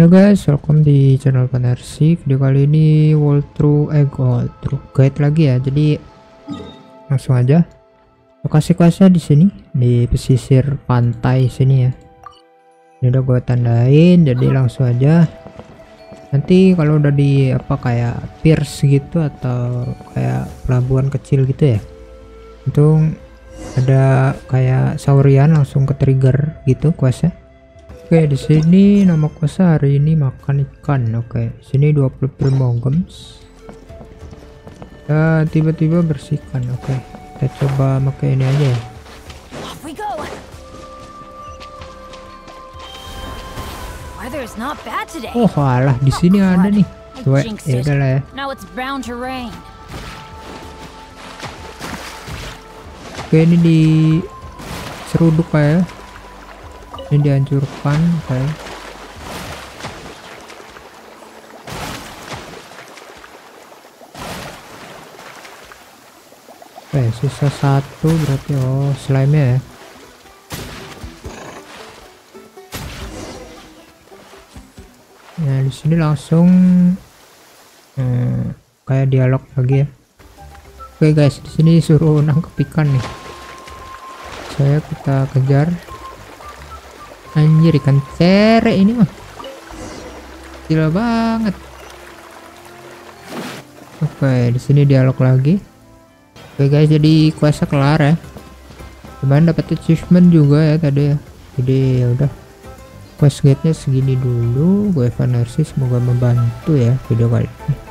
Halo guys, welcome di channel Panersi. Video kali ini walkthrough eh walkthrough guide lagi ya. Jadi langsung aja. Lokasi kelasnya di sini di pesisir pantai sini ya. Ini udah gue tandain, jadi langsung aja. Nanti kalau udah di apa kayak pierce gitu atau kayak pelabuhan kecil gitu ya. Itu ada kayak saurian langsung ke trigger gitu questnya Oke, di sini nama kuasa hari ini makan ikan. Oke, sini 20 primogems. Ya, tiba-tiba bersihkan. Oke, kita coba pakai ini aja ya. Oh, alah, di sini ada nih. Jinxed ya it. udah lah ya. Oke, ini di seruduk kayak. Ini dihancurkan, oke. Oke, sisa satu berarti oh slime ya. Nah, di sini langsung hmm, kayak dialog lagi ya. Oke guys, di sini suruh nangkep ikan nih. Saya kita kejar. Anjir ikan cere ini mah. Gila banget. Oke, di sini dialog lagi. Oke guys, jadi kuasa kelar ya. Cuman dapat achievement juga ya tadi ya. Jadi ya udah. Quest gate-nya segini dulu. Gue Evan semoga membantu ya video kali ini.